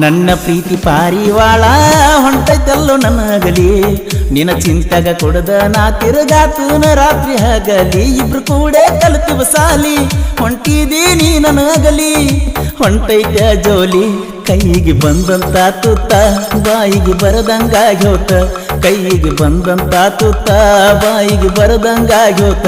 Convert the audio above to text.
ನನ್ನ ಪ್ರೀತಿ ಪಾರಿವಾಳ ಹೊಂಟೈತಲ್ಲೋ ನನಗಲಿ. ನಿನ್ನ ಚಿಂತೆಗ ಕೊಡದ ನಾ ತಿರುಗಾತುನ ರಾತ್ರಿ ಹಗಲಿ. ಇಬ್ರು ಕೂಡ ಕಲಿತುವ ಸಾಲಿ ಹೊಂಟಿದೀನಿ ನನಗಲಿ. ಹೊಂಟೈತ ಜೋಲಿ, ಕೈಗೆ ಬಂದಂತ ತುತ್ತ, ಬಾಯಿಗೆ ಬರದಂಗಾಗಿ ಹೋತ. ಕೈಗೆ ಬಂದಂತ ತುತ್ತ, ಬಾಯಿಗೆ ಬರದಂಗಾಗಿ ಹೋತ.